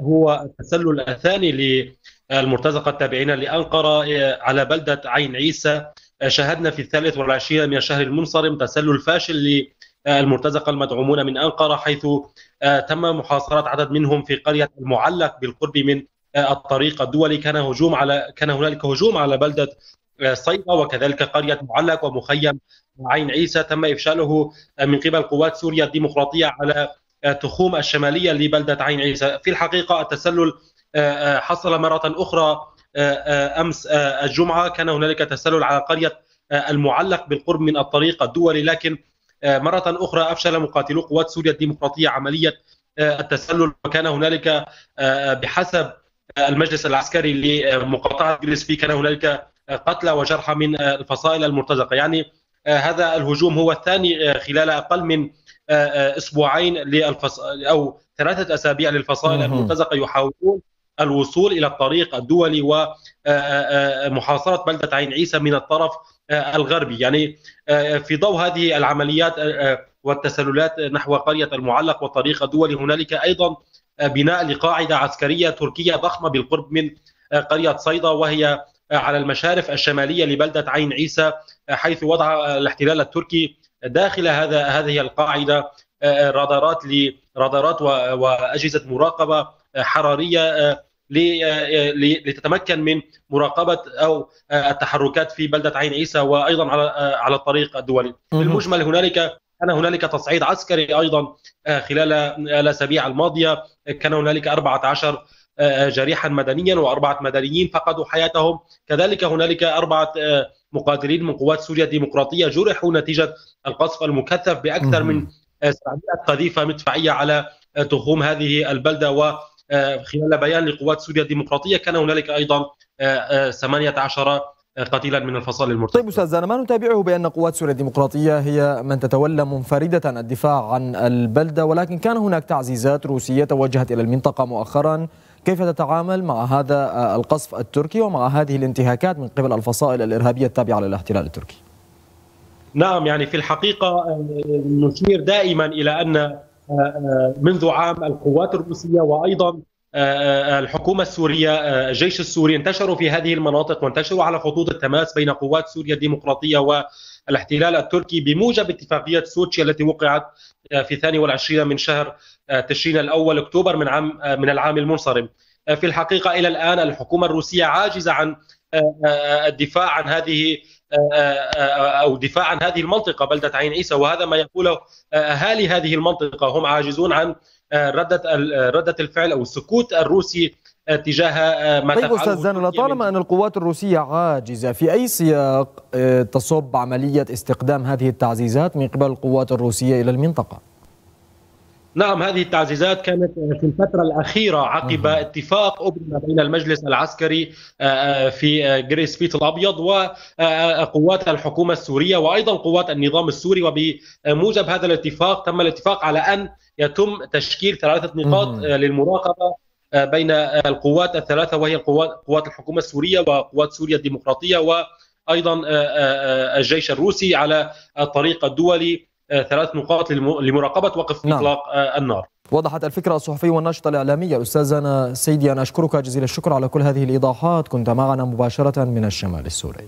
هو التسلل الثاني للمرتزقة التابعين لأنقرة على بلدة عين عيسى. شاهدنا في الثالث والعشرين من الشهر المنصرم تسلل فاشل للمرتزقة المدعومون من أنقرة حيث تم محاصرة عدد منهم في قرية المعلق بالقرب من الطريق الدولي. كان هجوم على كان هنالك هجوم على بلدة صيدا وكذلك قرية معلق ومخيم عين عيسى. تم إفشاله من قبل قوات سوريا الديمقراطية على تخوم الشمالية لبلدة عين عيسى. في الحقيقة التسلل حصل مرة أخرى أمس الجمعة. كان هنالك تسلل على قرية المعلق بالقرب من الطريق الدولي. لكن مرة أخرى أفشل مقاتلو قوات سوريا الديمقراطية عملية التسلل. وكان هنالك بحسب المجلس العسكري لمقاطعة جريسبي كان هنالك قتلى وجرحى من الفصائل المرتزقة. يعني هذا الهجوم هو الثاني خلال أقل من أسبوعين للفص أو ثلاثة أسابيع للفصائل المرتزقة يحاولون الوصول إلى الطريق الدولي ومحاصره بلدة عين عيسى من الطرف الغربي. يعني في ضوء هذه العمليات والتسللات نحو قرية المعلق والطريق الدولي هنالك أيضا بناء لقاعدة عسكرية تركية ضخمة بالقرب من قرية صيدا وهي على المشارف الشمالية لبلدة عين عيسى حيث وضع الاحتلال التركي داخل هذا هذه القاعدة رادارات لرادارات وأجهزة مراقبة حرارية لتتمكن من مراقبة أو التحركات في بلدة عين عيسى وأيضا على على الطريق الدولي. بالمجمل هنالك كان هنالك تصعيد عسكري أيضا خلال الأسابيع الماضية كان هنالك 14 جريحا مدنيا وأربعة مدنيين فقدوا حياتهم. كذلك هنالك أربعة مقاتلين من قوات سوريا الديمقراطيه جرحوا نتيجة القصف المكثف بأكثر من 700 قذيفة مدفعية على تخوم هذه البلدة وخلال بيان لقوات سوريا الديمقراطية كان هنالك أيضا 18 قتيلا من الفصائل المرتزقه. طيب أستاذ زانا ما نتابعه بأن قوات سوريا الديمقراطية هي من تتولى منفردة الدفاع عن البلدة ولكن كان هناك تعزيزات روسية توجهت إلى المنطقة مؤخرا. كيف تتعامل مع هذا القصف التركي ومع هذه الانتهاكات من قبل الفصائل الإرهابية التابعة للاحتلال التركي؟ نعم يعني في الحقيقة نشير دائما إلى أن منذ عام القوات الروسية وأيضا الحكومة السورية الجيش السوري انتشروا في هذه المناطق وانتشروا على خطوط التماس بين قوات سوريا الديمقراطية والاحتلال التركي بموجب اتفاقية سوتشي التي وقعت في الثاني والعشرين من شهر تشرين الأول أكتوبر من عام من العام المنصرم. في الحقيقة إلى الآن الحكومة الروسية عاجزة عن الدفاع عن هذه أو دفاع عن هذه المنطقة بلدة عين عيسى وهذا ما يقوله أهالي هذه المنطقة هم عاجزون عن رده رده الفعل أو السكوت الروسي تجاه ما طيب أستاذ زان لطالما أن القوات الروسية عاجزة في أي سياق تصب عملية استخدام هذه التعزيزات من قبل القوات الروسية إلى المنطقة؟ نعم هذه التعزيزات كانت في الفترة الأخيرة عقب اتفاق أبرم بين المجلس العسكري في جريس بيت الأبيض وقوات الحكومة السورية وأيضا قوات النظام السوري. وبموجب هذا الاتفاق تم الاتفاق على أن يتم تشكيل ثلاثة نقاط للمراقبة بين القوات الثلاثة وهي قوات قوات الحكومة السورية وقوات سوريا الديمقراطية وأيضا الجيش الروسي على الطريق الدولي. ثلاث نقاط لمراقبة وقف نعم. إطلاق النار. وضحت الفكرة الصحفية والناشطة الإعلامية أستاذ أنا سيدي أنا أشكرك جزيل الشكر على كل هذه الإيضاحات. كنت معنا مباشرة من الشمال السوري.